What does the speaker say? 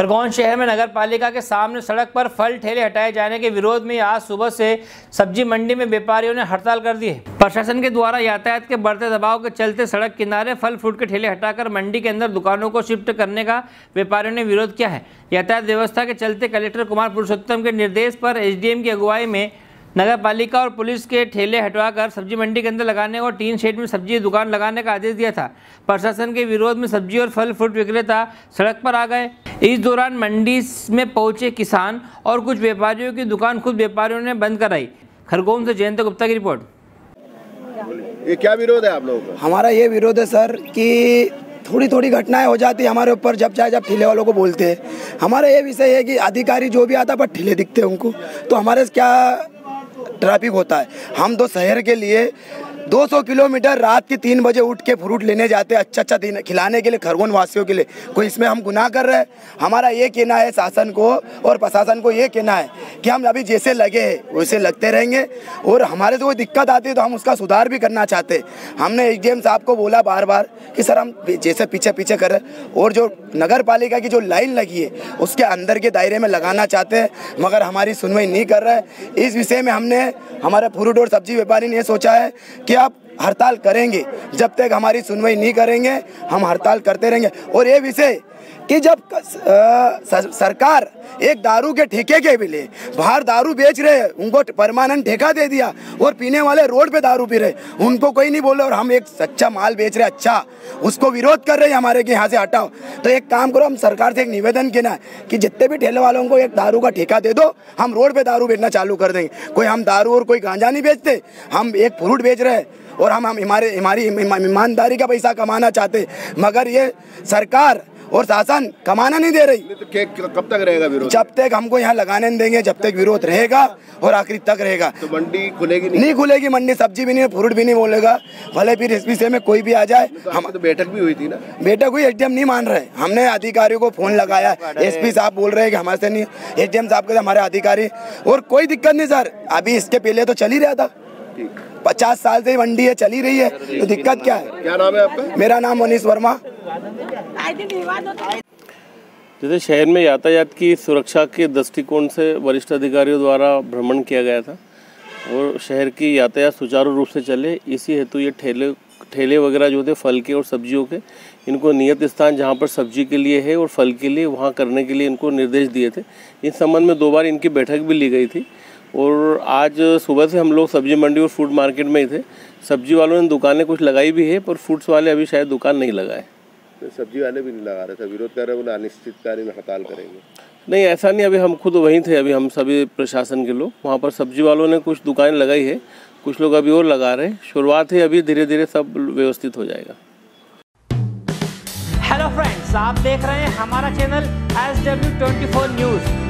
खरगोन शहर में नगर पालिका के सामने सड़क पर फल ठेले हटाए जाने के विरोध में आज सुबह से सब्ज़ी मंडी में व्यापारियों ने हड़ताल कर दी है। प्रशासन के द्वारा यातायात के बढ़ते दबाव के चलते सड़क किनारे फल फ्रूट के ठेले हटाकर मंडी के अंदर दुकानों को शिफ्ट करने का व्यापारियों ने विरोध किया है। यातायात व्यवस्था के चलते कलेक्टर कुमार पुरुषोत्तम के निर्देश पर एसडीएम की अगुवाई में नगर पालिका और पुलिस के ठेले हटवाकर सब्ज़ी मंडी के अंदर लगाने और टीन शेड में सब्ज़ी दुकान लगाने का आदेश दिया था। प्रशासन के विरोध में सब्ज़ी और फल फ्रूट विक्रेता सड़क पर आ गए। इस दौरान मंडी में पहुँचे किसान और कुछ व्यापारियों की दुकान खुद व्यापारियों ने बंद कराई। खरगोन से जयंत गुप्ता की रिपोर्ट। ये क्या विरोध है आप लोगों का? हमारा ये विरोध है सर कि थोड़ी थोड़ी घटनाएँ हो जाती है हमारे ऊपर जब चाहे जब ठेले वालों को बोलते हैं। हमारा ये विषय है कि अधिकारी जो भी आता है पर ठेले दिखते हैं उनको। तो हमारे क्या ट्रैफ़िक होता है। हम तो शहर के लिए 200 किलोमीटर रात के तीन बजे उठ के फ्रूट लेने जाते हैं अच्छा अच्छा दिन, खिलाने के लिए खरगोन वासियों के लिए। कोई इसमें हम गुनाह कर रहे हैं? हमारा ये कहना है शासन को और प्रशासन को ये कहना है कि हम अभी जैसे लगे हैं, वैसे लगते रहेंगे। और हमारे से कोई दिक्कत आती है तो हम उसका सुधार भी करना चाहते हमने एच साहब को बोला बार बार कि, सर, हम जैसे पीछे पीछे कर और जो नगर पालिका की जो लाइन लगी है, उसके अंदर के दायरे में लगाना चाहते हैं, मगर हमारी सुनवाई नहीं कर रहा इस विषय में हमने, हमारे फ्रूट और सब्ज़ी व्यापारी ने सोचा है कि आप हड़ताल करेंगे। जब तक हमारी सुनवाई नहीं करेंगे, हम हड़ताल करते रहेंगे। और ये विषय कि जब सरकार एक दारू के ठेके के भी ले, बाहर दारू बेच रहे हैं, उनको परमानेंट ठेका दे दिया और पीने वाले रोड पे दारू पी रहे उनको कोई नहीं बोले और हम एक सच्चा माल बेच रहे अच्छा उसको विरोध कर रहे हैं हमारे के यहाँ से हटाओ। तो एक काम करो, हम सरकार से एक निवेदन के किया कि जितने भी ठेले वालों को एक दारू का ठेका दे दो, हम रोड पर दारू बेचना चालू कर देंगे। कोई हम दारू और कोई गांजा नहीं बेचते, हम एक फ्रूट बेच रहे हैं और हम हम हमारे हमारी ईमानदारी का पैसा कमाना चाहते मगर ये सरकार और शासन कमाना नहीं दे रही। तो कब तक रहेगा विरोध? जब तक हमको यहाँ लगाने नहीं देंगे जब तक विरोध रहेगा और आखिरी तक रहेगा। तो मंडी खुलेगी नहीं? नहीं खुलेगी मंडी सब्ज़ी भी नहीं फ्रूट भी नहीं बोलेगा। भले फिर इस विषय में कोई भी आ जाए तो हम तो बैठक भी हुई थी ना? बैठक हुई एचडीएम नहीं मान रहे। हमने अधिकारियों को फ़ोन लगाया एसपी साहब बोल रहे हैं कि हमारे से नहीं एचडीएम साहब के हमारे अधिकारी। और कोई दिक्कत नहीं सर। अभी इसके पहले तो चल ही रहा था। पचास साल से मंडी है चली रही है। तो दिक्कत क्या है? क्या नाम है आपका? मेरा नाम मनीष वर्मा। जैसे शहर में यातायात की सुरक्षा के दृष्टिकोण से वरिष्ठ अधिकारियों द्वारा भ्रमण किया गया था और शहर की यातायात सुचारू रूप से चले इसी हेतु ये ठेले ठेले वगैरह जो थे फल के और सब्जियों के इनको नियत स्थान जहाँ पर सब्ज़ी के लिए है और फल के लिए वहाँ करने के लिए इनको निर्देश दिए थे। इस संबंध में दो बार इनकी बैठक भी ली गई थी। और आज सुबह से हम लोग सब्ज़ी मंडी और फ़ूड मार्केट में ही थे। सब्ज़ी वालों ने दुकानें कुछ लगाई भी है पर फ्रूट्स वाले अभी शायद दुकान नहीं लगाए। सब्ज़ी वाले भी नहीं लगा रहे थे। विरोध कर रहे बोले अनिश्चितकालीन हड़ताल करेंगे। नहीं ऐसा नहीं अभी हम खुद वहीं थे अभी हम सभी प्रशासन के लोग। वहाँ पर सब्ज़ी वालों ने कुछ दुकानें लगाई है कुछ लोग अभी और लगा रहे हैं। शुरुआत है अभी धीरे धीरे सब व्यवस्थित हो जाएगा। हेलो फ्रेंड्स आप देख रहे हैं हमारा channel S W twenty four news